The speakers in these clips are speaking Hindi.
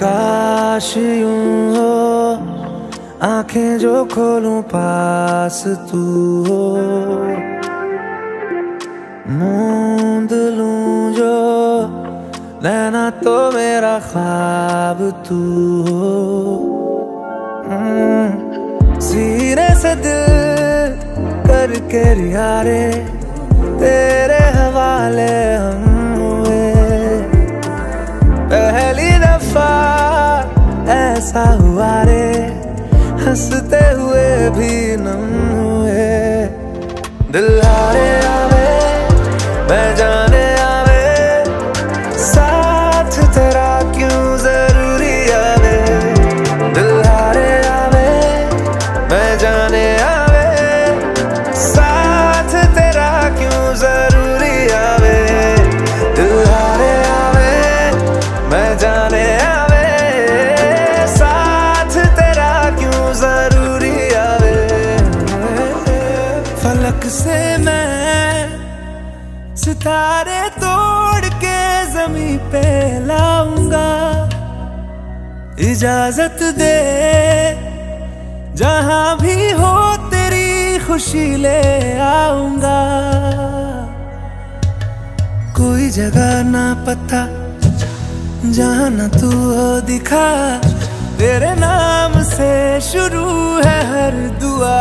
काश यूँ हो आँखें जो खोलूं पास तू हो। मूंद लूँ जो नैना तो मेरा ख्वाब तू हो। हम्म, सीने से दिल करके रियारे तेरे हवाले हम दफ़ा ऐसा हुआ रे। हँसते हुए भी नम हुए। दिल हारे आवे, मैं जाने आवे। साथ तेरा क्यों ज़रूरी आवे? दिल हारे आवे, मैं जाने सितारे तोड़ के जमी पे लाऊँगा। इजाज़त दे, जहाँ भी हो तेरी खुशी ले आऊँगा। कोई जगह ना पता, जहाँ ना तू हो दिखा। तेरे नाम से शुरू है हर दुआ।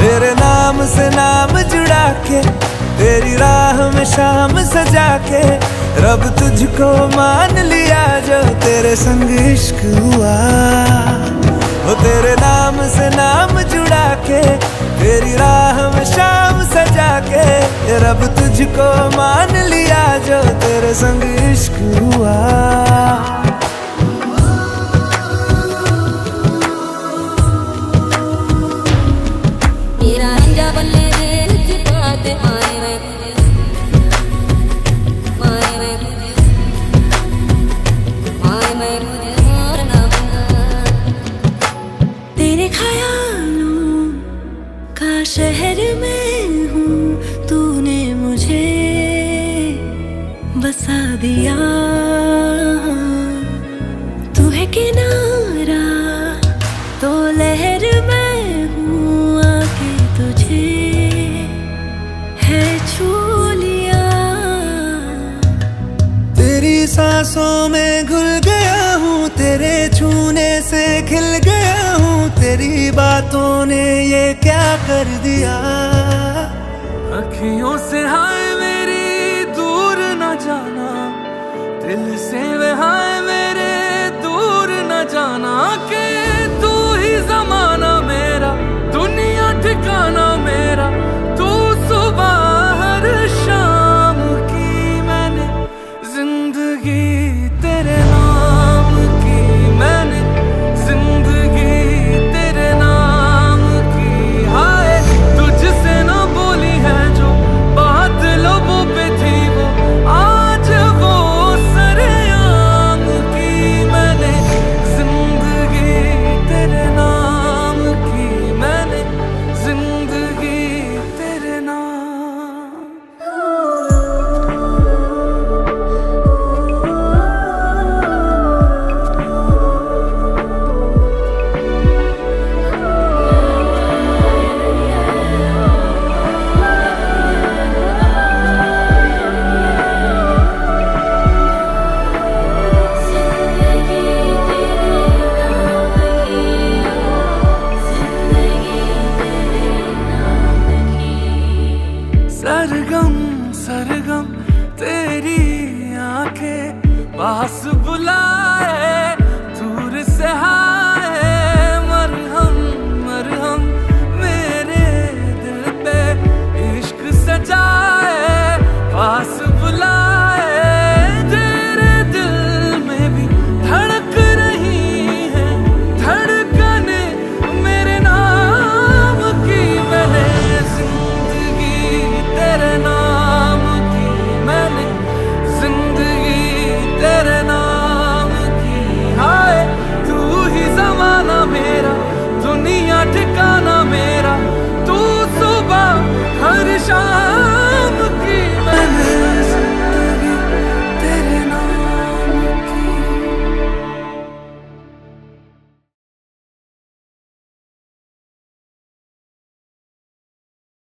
तेरे नाम से तेरी में शाम सजा के रब तुझको मान लिया जो तेरे संग इश्क हुआ। वो तेरे नाम से नाम जुड़ा के तेरी राह में शाम सजा के रब तुझको मान लिया जो तेरे संग इश्क हुआ। बसा दिया। तू है किनारा तो लहर मैं हूँ आके तुझे। है छू लिया तेरी सांसों में घुल गया हूँ तेरे छूने से खिल गया हूँ। तेरी बातों ने ये क्या कर दिया? अखियों से हाय न जाना दिल से सरगम सरगम तेरी आँखें पास बुलाए दूर से हाय। ठिकाना मेरा